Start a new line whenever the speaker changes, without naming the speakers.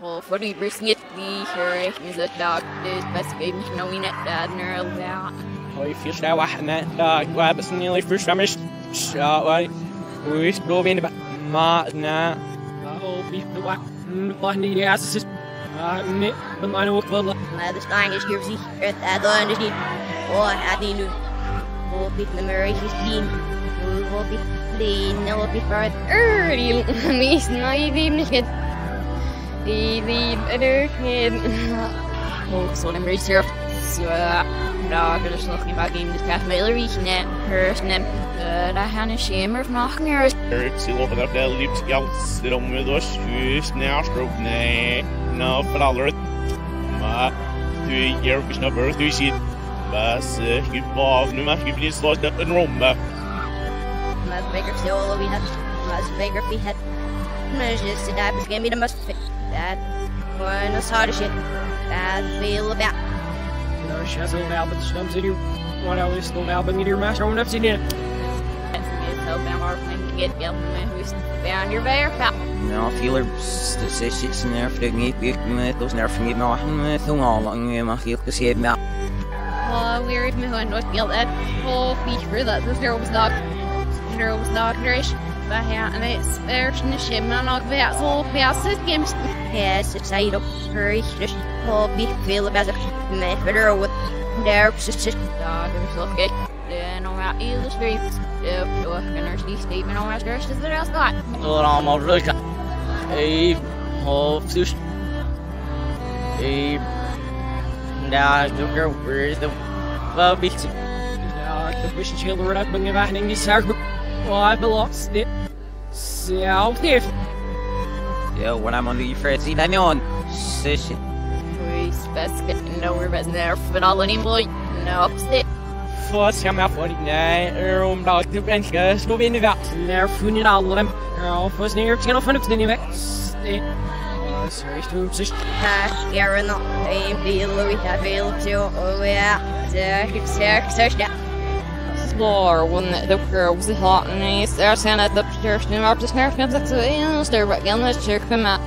Well, for the brisket, the here is a dog, the best game knowing it, Adner about. How you feel that nerve out.
Oj, första vattnet, dag, var besnillig första mish. Shawai, vi slår in i matna. Och vi får vad ni är så Nej, men man åker väl.
Maar de stang is hier zich, het adon is niet. Oh, had die nu. Oh, big memory is clean. Oh, big clean, no, big far. Er, die meest nooit die niet Oh, so I'm reserved. So, da, er is nog niet maar game, dus krijg me heel erg net. Hers, net. Daar gaan een schemer van achter er.
Eric Silva av det livsgjeldsrommet og sjus nærstrop nei Nå for alle Ma Du gjør ikke noe bør du sier Bas Ikke bak nu men ikke bli slått opp en romme
Maar bigger still, we had. Maar bigger, we had. Maar just that was gonna be the most fit. That one is hard as shit. That feel about.
Nou, ik zo wel, maar stem zit hier. Wat al is nog wel, ben je hier maar zo net zien in.
So bam or thing get yell who's down your bear pal.
Ja, viele statistics nerf det niet ik met ons nerf niet maar met hoe al lang mag ik gezien maar
Well, we're even going to feel that whole feature that the zero was not zero was not nourish. But yeah, and it's there's in the ship man not that so fast it games. Yes, it's I don't hurry just whole be feel about it. Me better with there just just dog or so okay. Yeah, no out you just very yeah, you're gonna see Stephen on my stairs is there else got.
Door allemaal rukken. Hey, hoofd dus. Hey. Nou, doe er weer de. Wat biedt ze? Ja, ik wist je heel erg ben je weg in die zaak. Oh, ik belast dit. Zelf dit.
yo when I'm on the first see that on session
We best get nowhere but there but all anymore. No, upstate.
Først skal man få det nej, om der du ben skal stå ind i hvert. Lær fundet alle dem. Ja, først ned til at finde den i væk. Det. Så er det så
Hash, Garen, I feel we have feel too. Oh, yeah. Sick, sick, sick, yeah. Slår when the girl was hot and he's there saying at the church and up to snarf and that's a stare back in the church come out.